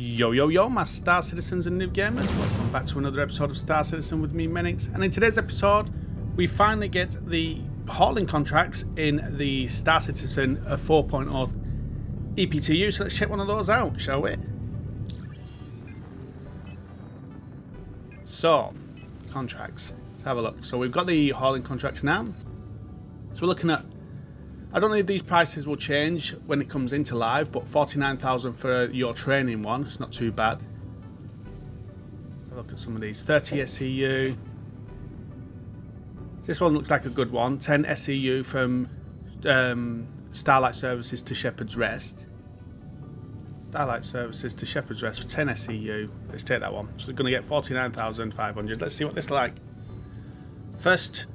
Yo, yo, yo, my Star Citizens and Noob Gamers. Welcome back to another episode of Star Citizen with me, Meninx. And in today's episode, we finally get the hauling contracts in the Star Citizen uh, 4.0 EPTU. So let's check one of those out, shall we? So, contracts. Let's have a look. So we've got the hauling contracts now. So we're looking at I don't know if these prices will change when it comes into live, but 49,000 for your training one, it's not too bad. Let's look at some of these. 30 SCU. This one looks like a good one. 10 SCU from um, Starlight Services to Shepherd's Rest. Starlight Services to Shepherd's Rest for 10 SCU. Let's take that one. So we're going to get 49,500. Let's see what this is like. First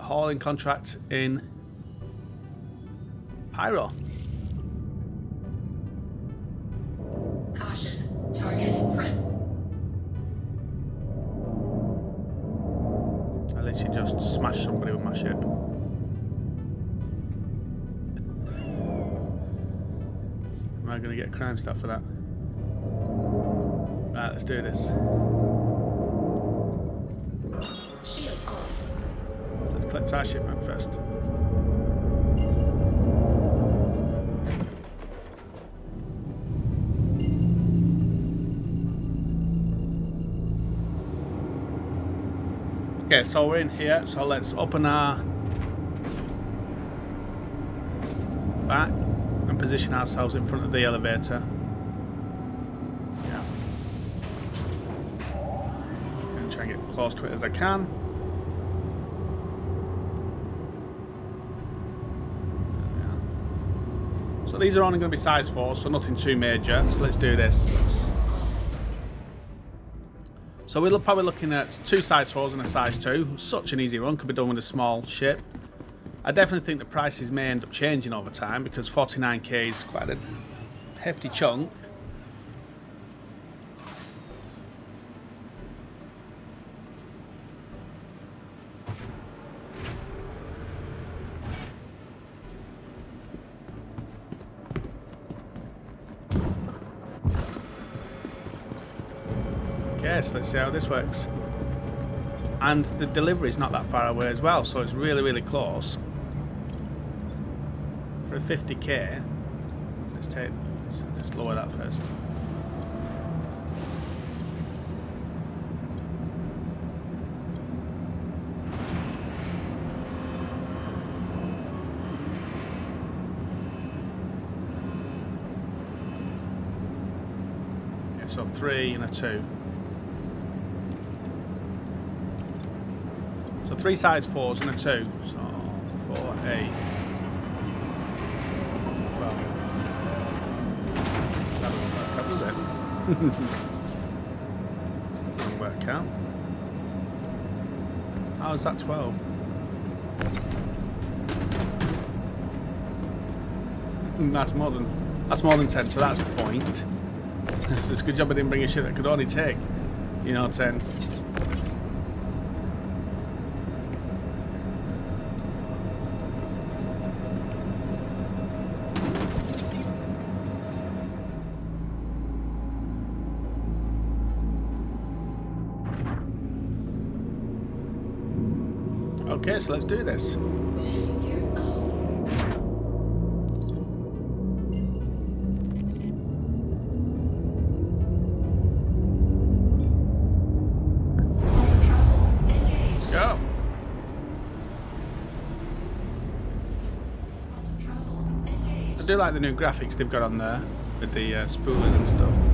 hauling contract in Pyro. Caution. Target. I literally just smashed somebody with my ship. Am I going to get crime stuff for that? Right, let's do this. So let's collect our shipment first. So we're in here, so let's open our back and position ourselves in front of the elevator. Yeah. And try and get close to it as I can. So these are only going to be size 4, so nothing too major. So let's do this. So we're probably looking at two size 4s and a size 2. Such an easy run, could be done with a small ship. I definitely think the prices may end up changing over time because 49k is quite a hefty chunk. Let's see how this works. And the delivery is not that far away as well, so it's really, really close. For a 50k, let's take, let's lower that first. So three and a two. So three size fours and a two. So four, eight. Well, that out, does it? doesn't work out. How is that 12? Mm, That's more than that's more than 10, so that's a point. It's a good job I didn't bring a ship that could only take, you know, 10. Okay, so let's do this. I do like the new graphics they've got on there with the uh, spooling and stuff.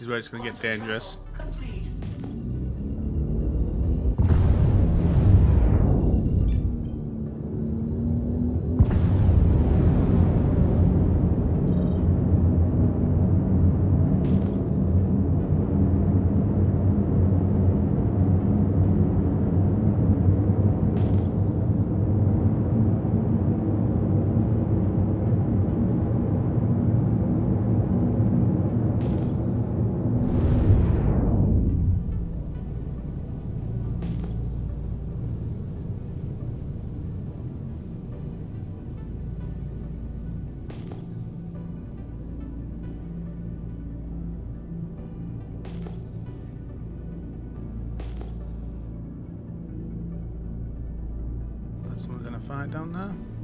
Is where it's going to get dangerous. Complete. That's what we're going to find down there.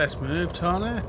Best move, Tony.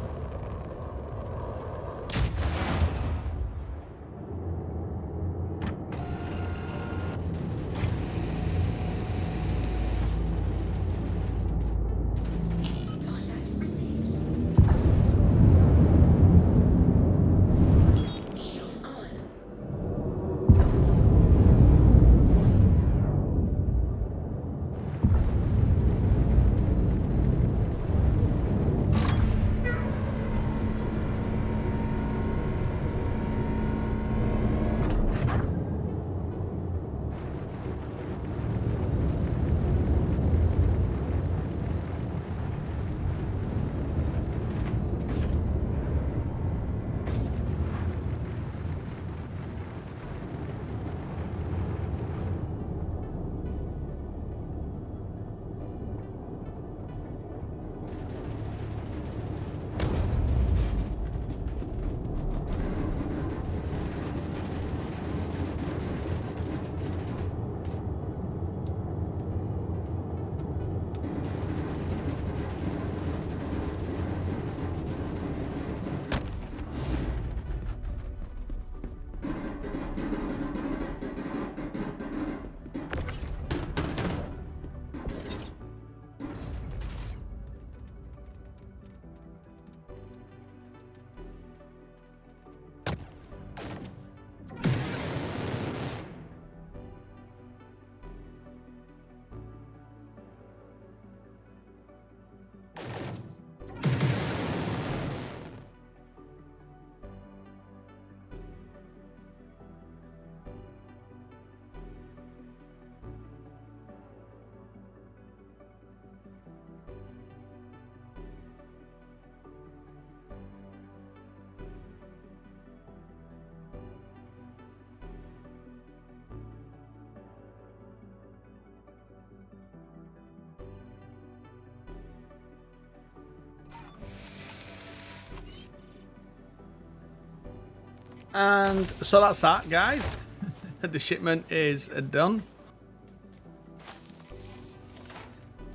And so that's that, guys. the shipment is done.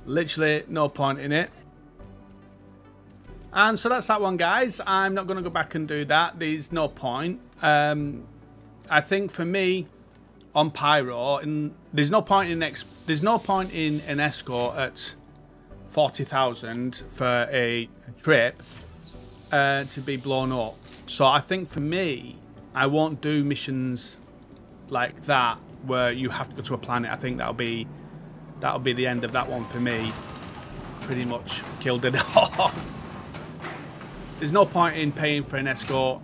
Literally no point in it. And so that's that one, guys. I'm not going to go back and do that. There's no point. Um, I think for me, on Pyro, there's no point in ex- there's no point in an escort at forty thousand for a trip uh, to be blown up. So I think for me, I won't do missions like that where you have to go to a planet. I think that'll be that'll be the end of that one for me. Pretty much killed it off. There's no point in paying for an escort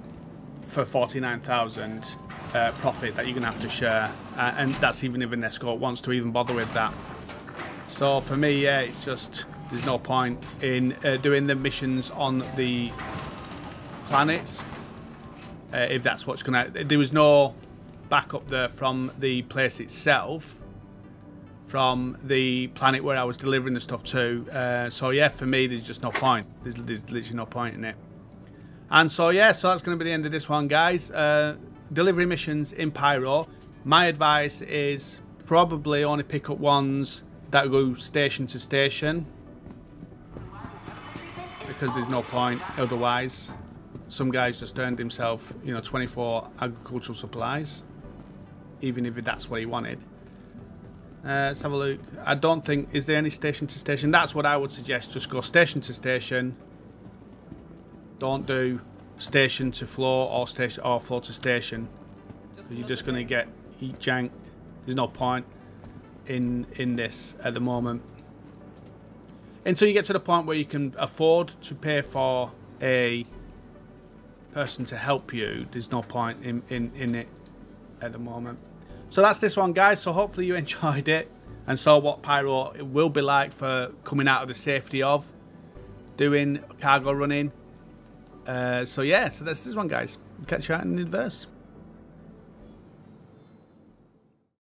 for forty nine thousand uh, profit that you're gonna have to share, uh, and that's even if an escort wants to even bother with that. So for me, yeah, it's just there's no point in uh, doing the missions on the planets uh, if that's what's gonna. There was no backup there from the place itself, from the planet where I was delivering the stuff to. Uh, so yeah, for me, there's just no point. There's, there's literally no point in it. And so yeah, so that's going to be the end of this one, guys. Uh, delivery missions in Pyro. My advice is probably only pick up ones that go station to station because there's no point otherwise. Some guy's just earned himself, you know, 24 agricultural supplies, even if that's what he wanted. Uh, let's have a look. I don't think is there any station to station. That's what I would suggest. Just go station to station. Don't do station to floor or station or floor to station. 'Cause you're just gonna get eat janked. There's no point in in this at the moment. until you get to the point where you can afford to pay for a person to help you, there's no point in, in, in it at the moment. So that's this one, guys. So hopefully you enjoyed it and saw what Pyro it will be like for coming out of the safety of doing cargo running. Uh, so yeah, so that's this one, guys. Catch you out in the verse.